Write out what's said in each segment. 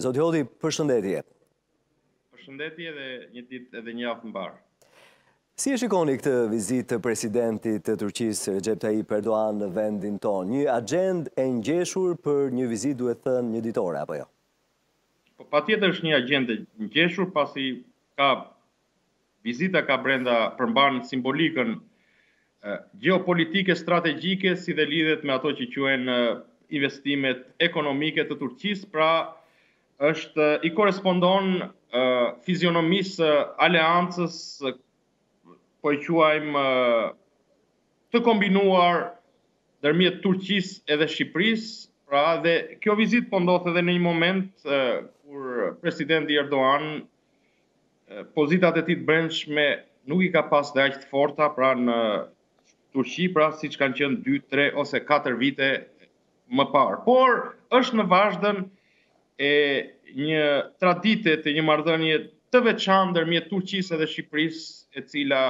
Zoti Hoti, përshëndetje. Përshëndetje dhe një ditë edhe një javë të mbarë. Si e shikoni këtë vizitë të presidentit të Turqisë, Recep Tayyip Erdogan në vendin tonë? Një agjendë e ngjeshur për një vizitë duhet thënë njëditore, apo jo? Po patjetër është një agjendë e ngjeshur, pasi ka Vizita ka brenda përmban simbolikën gjeopolitike strategjike si dhe lidhet me ato që quhen investimet ekonomike të Turqisë, pra është i korrespondon fizionomisë së aleancës po e quajmë të kombinuar ndërmjet Turqisë edhe Shqipërisë, pra dhe kjo vizitë po ndodh edhe në një moment kur presidenti Erdogan pozitat e tij të brendshme nuk i ka pas dhe aq të forta pra në Turqi, pra siç kanë qenë 2, 3 ose 4 vite më parë. Por është në vazhdën e një tradite të një marrëdhënie të veçantë ndërmjet Turqisë dhe Shqipërisë, e cila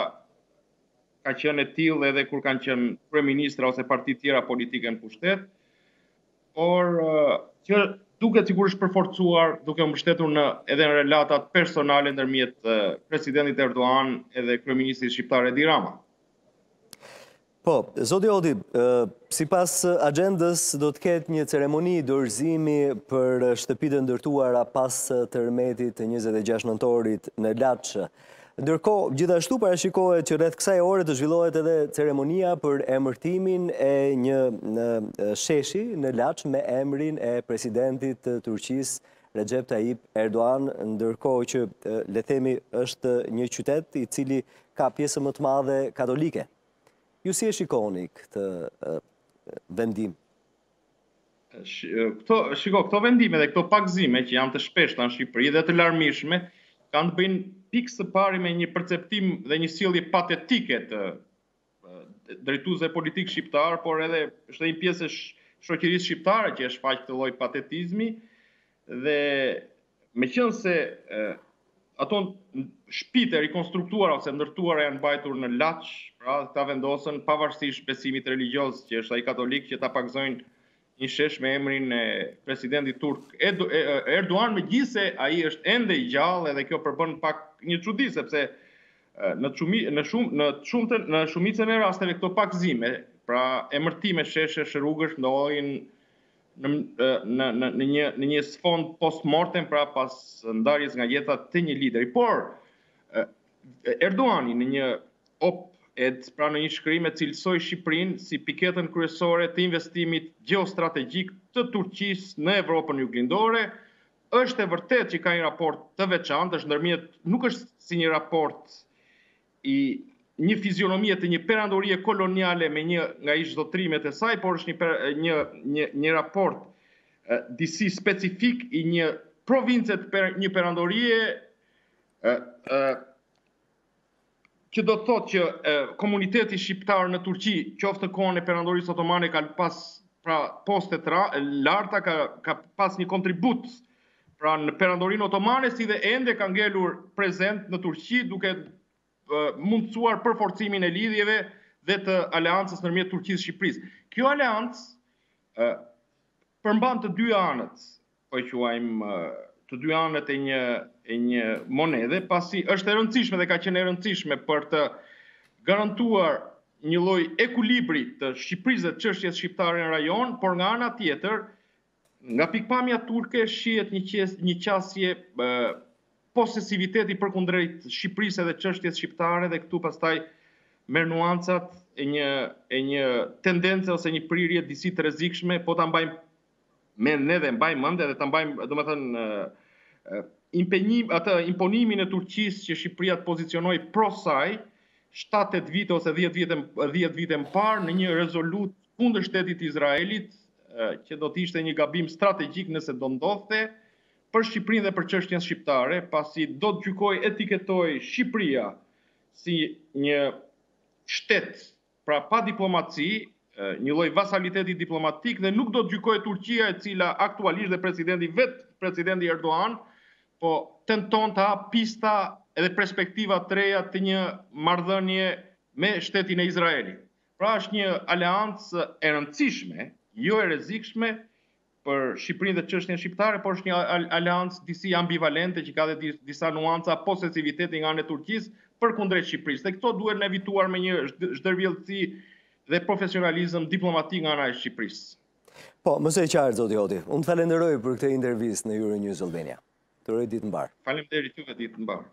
ka qenë e tillë edhe kur kanë qenë kryeministra ose parti të tjera politike në pushtet. por që duket sikur është përforcuar duke u mbështetur në edhe në relatat personale ndërmjet presidentit Erdogan edhe kryeministrit shqiptar Edi Rama. Po, zoti Hoti, sipas agjendës do të ketë një ceremoni dorëzimi për shtëpitë e ndërtuara pas tërmetit të 26 nëntorit në Laç. Ndërkohë, gjithashtu parashikohet që rreth kësaj ore të zhvillohet edhe ceremonia për emërtimin e një sheshi në Laç me emrin e presidentit të Turqisë Recep Tayyip Erdogan, ndërkohë që le të themi është një qytet i cili ka pjesën më të madhe katolike. Ju si e shikoni këtë vendim? Këto, shiko, këto vendime dhe këto pagëzime që janë të shpeshta në Shqipëri dhe të larmishme, kanë të bëjnë pikë së pari me një perceptim dhe një sjellje patetike të drejtuesve politikë shqiptarë, por edhe është një pjesë e shoqërisë shqiptare që e shfaq këtë lloj patetizmi, Dhe meqenëse ato shtëpitë e rikonstruktuara ose ndërtuara janë mbajtur në Laç, pra ta vendosën pavarësisht besimit religjioz, që është ai katolik që ta pagëzojnë një shesh me emrin e presidentit turk Erdogan, megjithëse ai është ende i gjallë edhe kjo përbën pak një çudi sepse në çumi në shumë në shumtën në shumicën e rasteve këto pagëzime, pra emërtime sheshesh rrugësh ndodhin në në në një në një sfond post mortem pra pas ndarjes nga jeta të një lideri. Por Erdoani në një op ed pra në një shkrim e cilësoi Shqipërinë si piketën kryesore të investimit gjeostrategjik të Turqisë në Evropën Juglindore. Është e vërtetë që ka një raport të veçantë, është ndërmjet nuk është si një raport i një fizionomie të një perandorie koloniale me një nga ish zotërimet e saj, por është një një një një raport disi specifik i një province të per, një perandorie ë ë që do të thotë që e, komuniteti shqiptar në Turqi, qoftë në kohën e perandorisë otomane ka pas pra poste të larta ka ka pas një kontribut pra në Perandorinë Otomane si dhe ende ka ngelur prezent në Turqi duke mundësuar përforcimin e lidhjeve dhe të aleancës ndërmjet Turqisë Shqipërisë. Kjo aleancë përmban të dy anët, po e quajmë të dy anët e një, e një monede, pasi është e rëndësishme dhe ka qenë e rëndësishme për të garantuar një lloj ekuilibri të Shqipërisë dhe çështjes shqiptare në rajon, por nga ana tjetër, Nga pikëpamja turke shihet një qes, një qasje e, posesiviteti përkundrejt Shqipërisë edhe çështjes shqiptare dhe këtu pastaj merr nuancat e një e një tendence ose një prirje disi të rrezikshme, po ta mbajmë mend edhe mbajmë mend edhe ta mbajmë, domethënë impenjim atë imponimin e Turqisë që Shqipëria të pozicionohej pro saj 7-8 vite ose 10 vite 10 vite më parë në një rezolutë kundër shtetit të Izraelit, që do të ishte një gabim strategjik nëse do ndodhte, për Shqipërinë dhe për çështjen shqiptare, pasi do të gjykohej, etiketohej Shqipëria si një shtet, pra pa diplomaci, një lloj vasaliteti diplomatik dhe nuk do të gjykohej Turqia e cila aktualisht dhe presidenti vetë, presidenti Erdoan, po tenton të hapë pista edhe perspektiva të reja të një marrëdhënie me shtetin e Izraelit. Pra është një aleancë e rëndësishme, jo e rrezikshme për Shqipërinë dhe çështjen shqiptare, por është një aleancë disi ambivalente që ka dhe disa nuanca posesiviteti nga ana e Turqisë përkundrejt Shqipërisë. Dhe këto duhen evituar me një zhdërvjellësi dhe profesionalizëm diplomatik nga ana e Shqipërisë. Po, mëse e qartë, zoti Hoti. Unë të falënderoj për këtë intervistë në Euronews Albania. Të uroj ditë të mbarë. Faleminderit, ditë të mbarë.